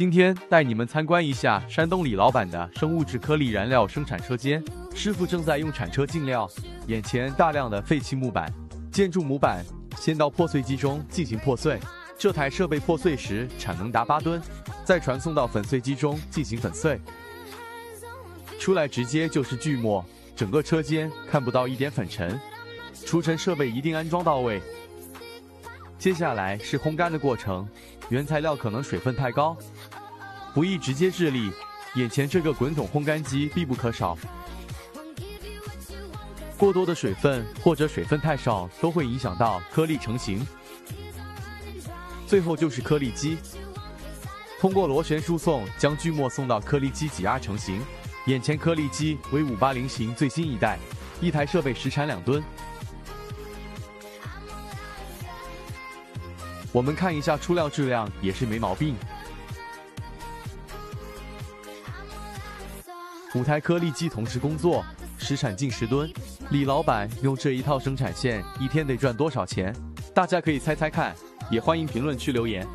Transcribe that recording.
今天带你们参观一下山东李老板的生物质颗粒燃料生产车间，师傅正在用铲车进料。眼前大量的废弃木板，建筑模板先到破碎机中进行破碎。这台设备破碎时产能达八吨，再传送到粉碎机中进行粉碎，出来直接就是锯末。整个车间看不到一点粉尘，除尘设备一定安装到位。接下来是烘干的过程，原材料可能水分太高，不易直接制粒，眼前这个滚筒烘干机必不可少。过多的水分或者水分太少都会影响到颗粒成型。最后就是颗粒机，通过螺旋输送将锯末送到颗粒机挤压成型。眼前颗粒机为五八零型最新一代，一台设备实产两吨。我们看一下出料质量也是没毛病。五台颗粒机同时工作，时产近十吨。李老板用这一套生产线一天得赚多少钱？大家可以猜猜看，也欢迎评论区留言。